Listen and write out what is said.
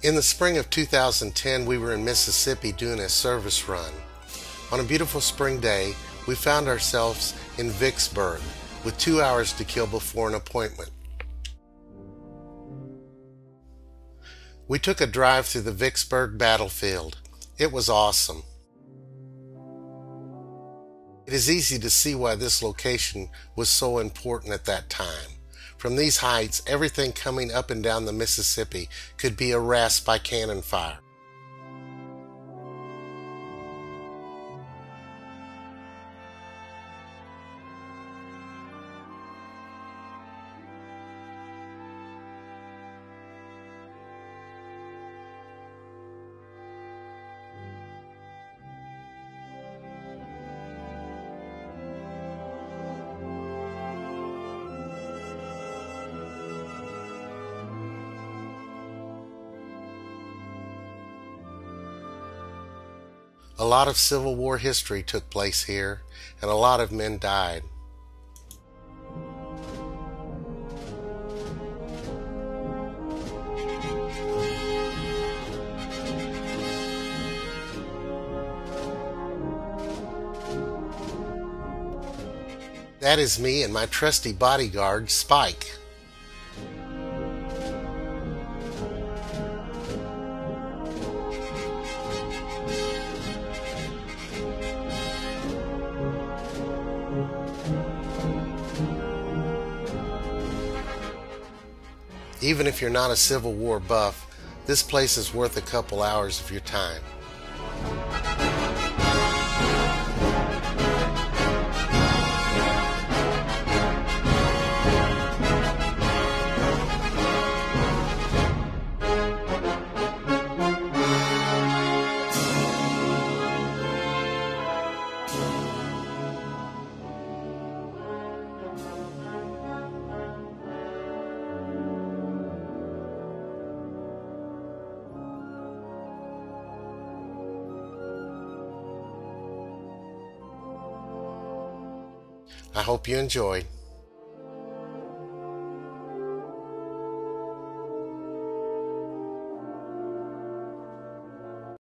In the spring of 2010, we were in Mississippi doing a service run. On a beautiful spring day, we found ourselves in Vicksburg with two hours to kill before an appointment. We took a drive through the Vicksburg battlefield. It was awesome. It is easy to see why this location was so important at that time. From these heights, everything coming up and down the Mississippi could be harassed by cannon fire. A lot of Civil War history took place here, and a lot of men died. That is me and my trusty bodyguard, Spike. Even if you're not a Civil War buff, this place is worth a couple hours of your time. I hope you enjoyed.